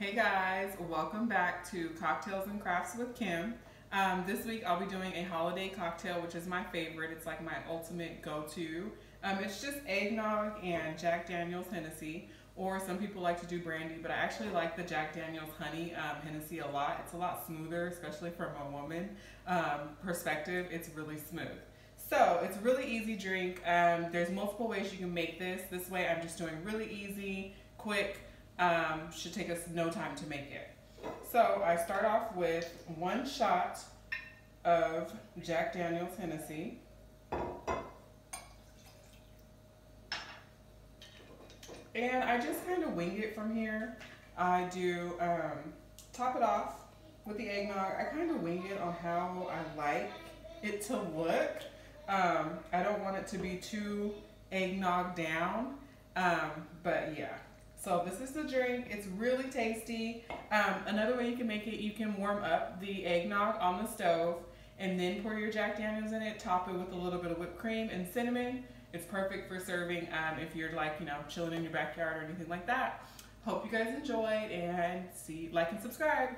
Hey guys, welcome back to Cocktails and Crafts with Kim. Um, this week I'll be doing a holiday cocktail, which is my favorite. It's like my ultimate go-to. Um, it's just eggnog and Jack Daniels Hennessy, or some people like to do brandy, but I actually like the Jack Daniels Honey um, Hennessy a lot. It's a lot smoother, especially from a woman um, perspective. It's really smooth. So it's a really easy drink. Um, there's multiple ways you can make this. This way I'm just doing really easy, quick, um, should take us no time to make it. So I start off with one shot of Jack Daniels Hennessy. And I just kind of wing it from here. I do um, top it off with the eggnog. I kind of wing it on how I like it to look. Um, I don't want it to be too eggnog down. So this is the drink. It's really tasty. Um, another way you can make it, you can warm up the eggnog on the stove and then pour your Jack Daniels in it. Top it with a little bit of whipped cream and cinnamon. It's perfect for serving um, if you're like, you know, chilling in your backyard or anything like that. Hope you guys enjoyed and see, like and subscribe.